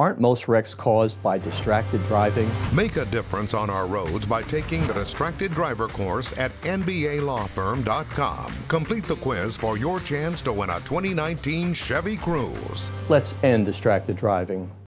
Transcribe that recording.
Aren't most wrecks caused by distracted driving? Make a difference on our roads by taking the Distracted Driver course at NBALawFirm.com. Complete the quiz for your chance to win a 2019 Chevy Cruze. Let's end distracted driving.